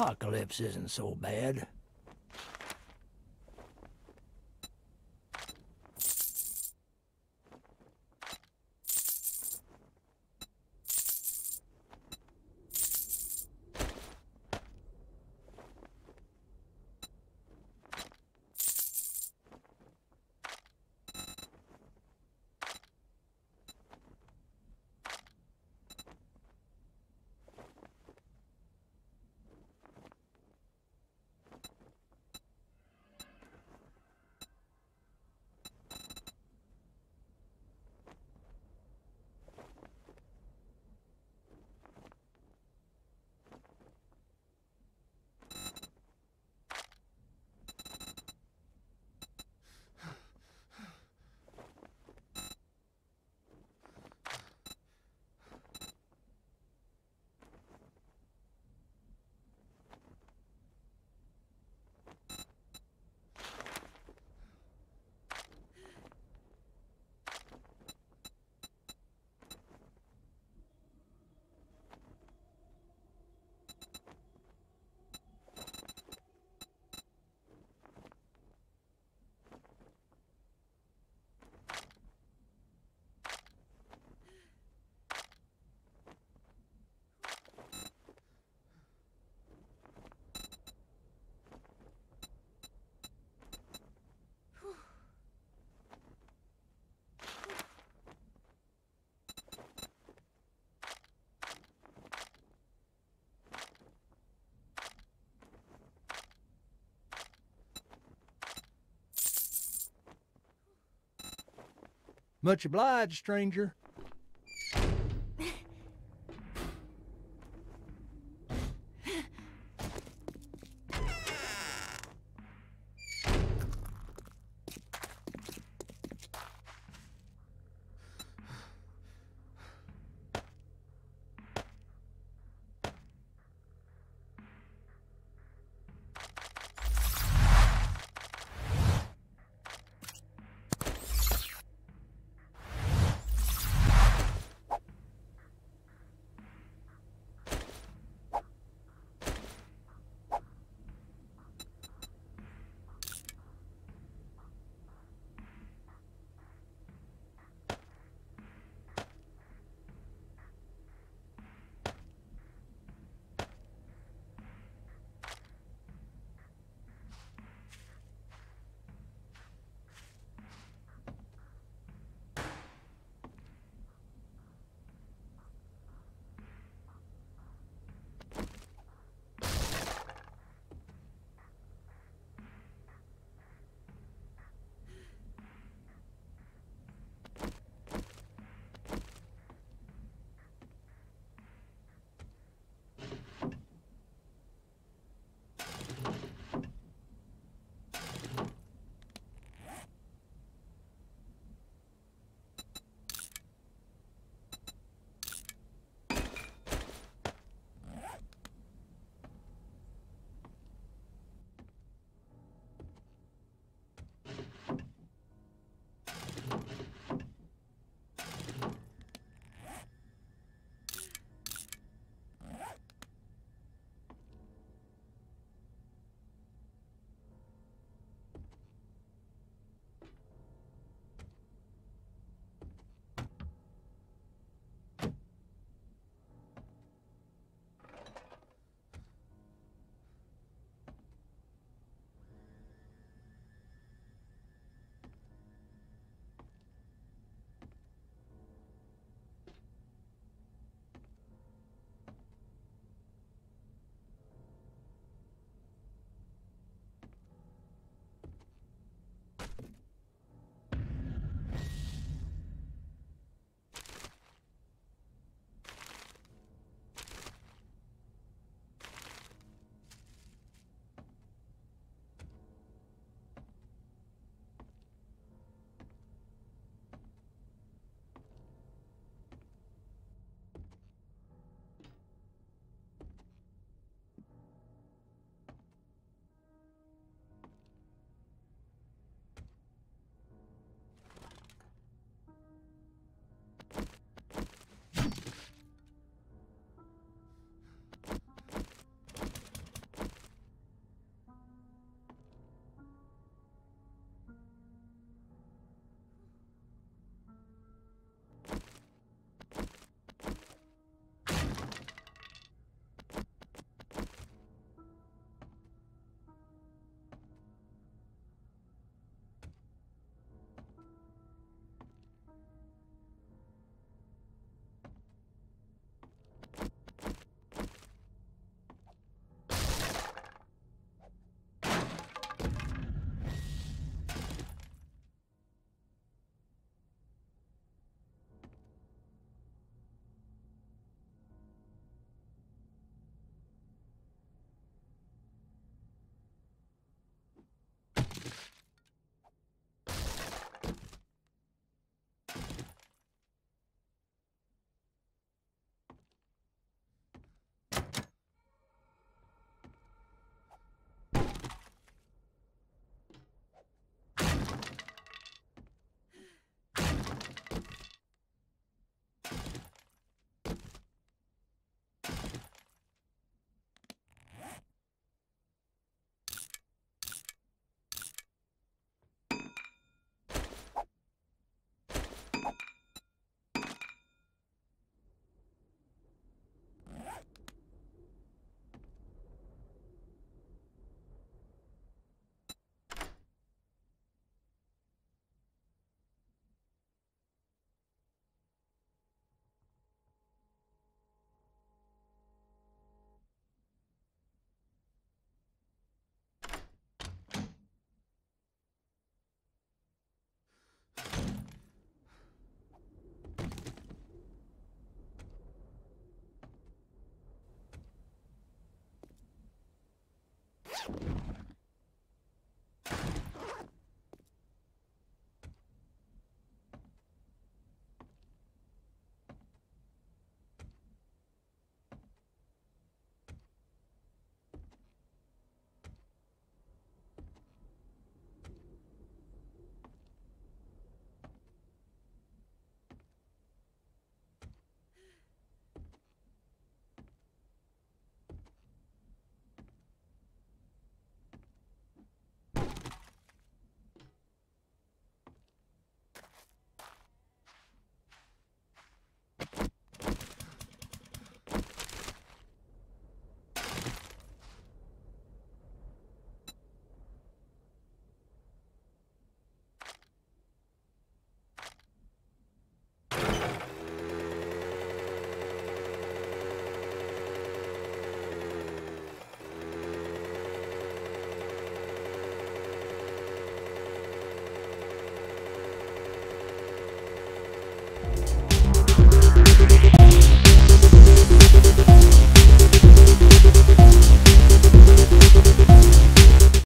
apocalypse isn't so bad. Much obliged, stranger.